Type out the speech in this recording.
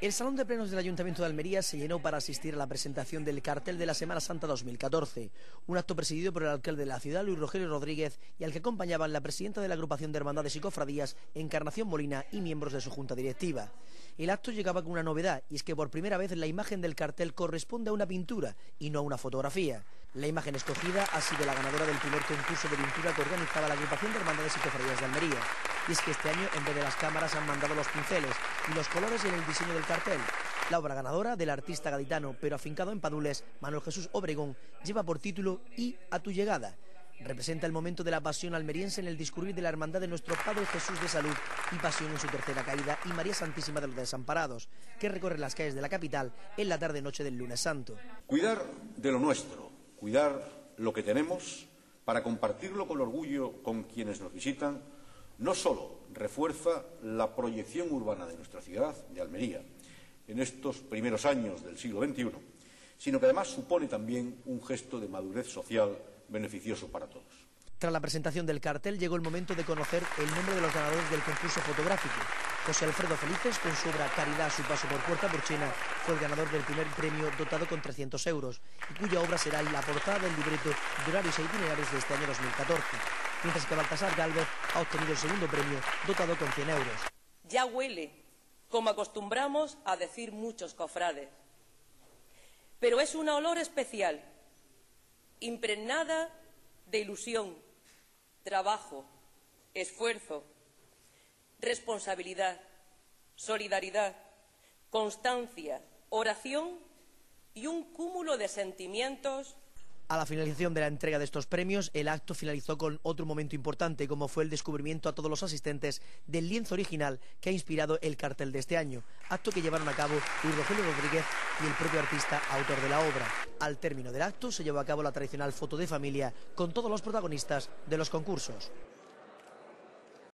El Salón de Plenos del Ayuntamiento de Almería se llenó para asistir a la presentación del cartel de la Semana Santa 2014, un acto presidido por el alcalde de la ciudad, Luis Rogelio Rodríguez, y al que acompañaban la presidenta de la agrupación de hermandades y cofradías, Encarnación Molina, y miembros de su junta directiva. El acto llegaba con una novedad, y es que por primera vez la imagen del cartel corresponde a una pintura y no a una fotografía. La imagen escogida ha sido la ganadora del primer concurso de pintura que organizaba la agrupación de hermandades y cofradías de Almería. Y es que este año, en vez de las cámaras, han mandado los pinceles y los colores en el diseño del cartel. La obra ganadora del artista gaditano, pero afincado en Padules, Manuel Jesús Obregón, lleva por título Y a tu llegada. Representa el momento de la pasión almeriense en el discurrir de la hermandad de nuestro Padre Jesús de Salud y Pasión en su tercera caída y María Santísima de los Desamparados, que recorre las calles de la capital en la tarde-noche del lunes santo. Cuidar de lo nuestro, cuidar lo que tenemos para compartirlo con orgullo con quienes nos visitan no solo refuerza la proyección urbana de nuestra ciudad, de Almería, en estos primeros años del siglo XXI, sino que además supone también un gesto de madurez social beneficioso para todos. Tras la presentación del cartel llegó el momento de conocer el nombre de los ganadores del concurso fotográfico. José Alfredo Felices, con su obra Caridad, su paso por Puerta China, fue el ganador del primer premio dotado con 300 euros, y cuya obra será la portada del libreto de horarios e itinerarios de este año 2014 mientras que Baltasar Galvez ha obtenido el segundo premio, dotado con 100 euros. Ya huele, como acostumbramos a decir muchos cofrades. Pero es un olor especial, impregnada de ilusión, trabajo, esfuerzo, responsabilidad, solidaridad, constancia, oración y un cúmulo de sentimientos a la finalización de la entrega de estos premios, el acto finalizó con otro momento importante, como fue el descubrimiento a todos los asistentes del lienzo original que ha inspirado el cartel de este año, acto que llevaron a cabo Luis Rogelio Rodríguez y el propio artista autor de la obra. Al término del acto se llevó a cabo la tradicional foto de familia con todos los protagonistas de los concursos.